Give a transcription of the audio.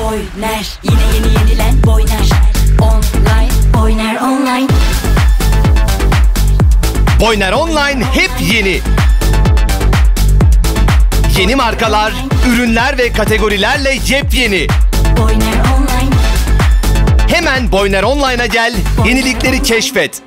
Boyner Yine yeni yenilen Boyner Online Boyner Online Boyner Online hep yeni. Yeni markalar, ürünler ve kategorilerle yepyeni. Boyner Online Hemen Boyner Online'a gel, yenilikleri keşfet.